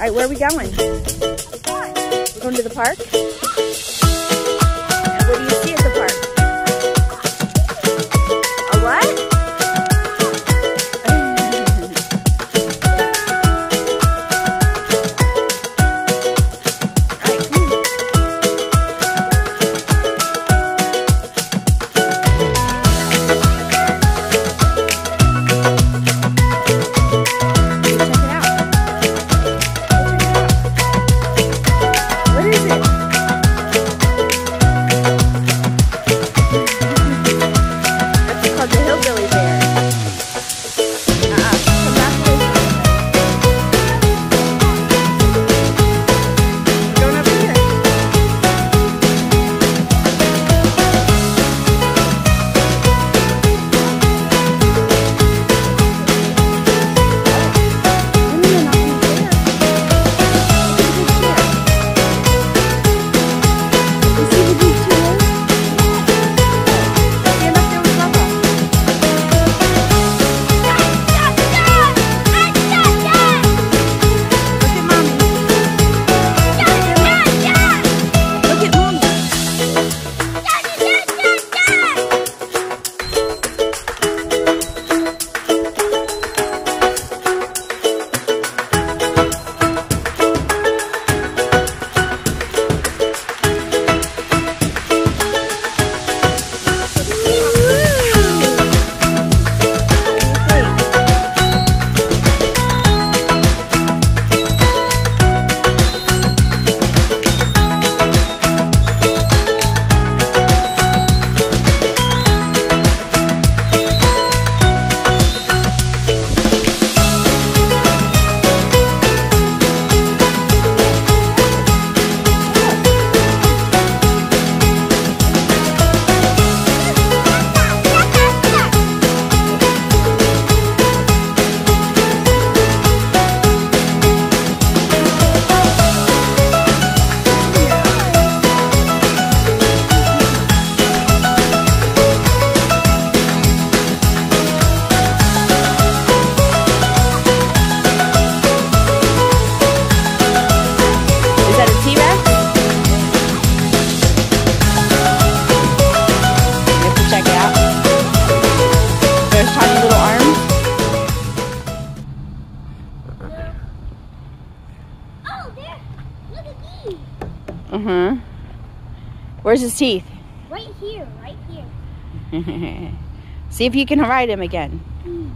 right, where are we going? We're going to the park? And what do you see Oh, there. Look at these. Uh-huh. Where's his teeth? Right here, right here. See if you can ride him again. Mm.